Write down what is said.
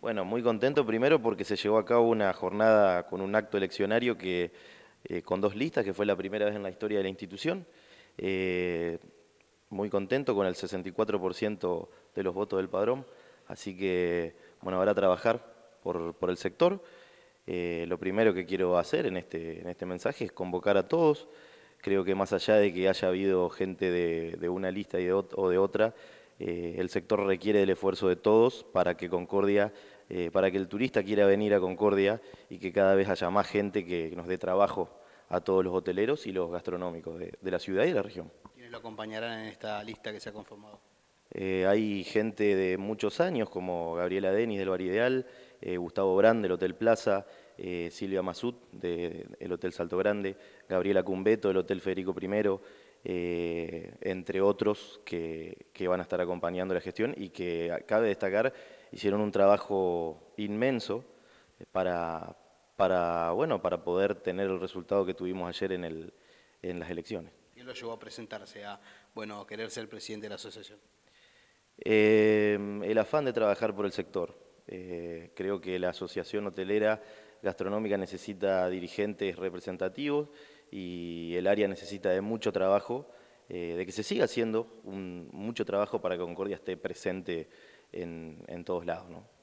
Bueno, muy contento primero porque se llevó a cabo una jornada con un acto eleccionario que, eh, con dos listas, que fue la primera vez en la historia de la institución. Eh, muy contento con el 64% de los votos del padrón, así que, bueno, ahora a trabajar por, el sector. Eh, lo primero que quiero hacer en este, en este mensaje es convocar a todos. Creo que más allá de que haya habido gente de, una lista y de, o de otra, eh, el sector requiere del esfuerzo de todos para que Concordia, eh, para que el turista quiera venir a Concordia y que cada vez haya más gente que nos dé trabajo a todos los hoteleros y los gastronómicos de, la ciudad y de la región. ¿Quiénes lo acompañarán en esta lista que se ha conformado? Eh, hay gente de muchos años como Gabriela Denis del Bar Ideal, Gustavo Brand del Hotel Plaza, Silvia Masut del Hotel Salto Grande, Gabriela Cumbeto del Hotel Federico I, eh, entre otros que, van a estar acompañando la gestión y que, cabe destacar, hicieron un trabajo inmenso para, para, bueno, para poder tener el resultado que tuvimos ayer en, el, en las elecciones. ¿Quién lo llevó a presentarse a bueno, querer ser presidente de la asociación? Eh, el afán de trabajar por el sector. Eh, creo que la asociación hotelera gastronómica necesita dirigentes representativos y el área necesita de mucho trabajo, eh, de que se siga haciendo mucho trabajo para que Concordia esté presente en, en todos lados. ¿no?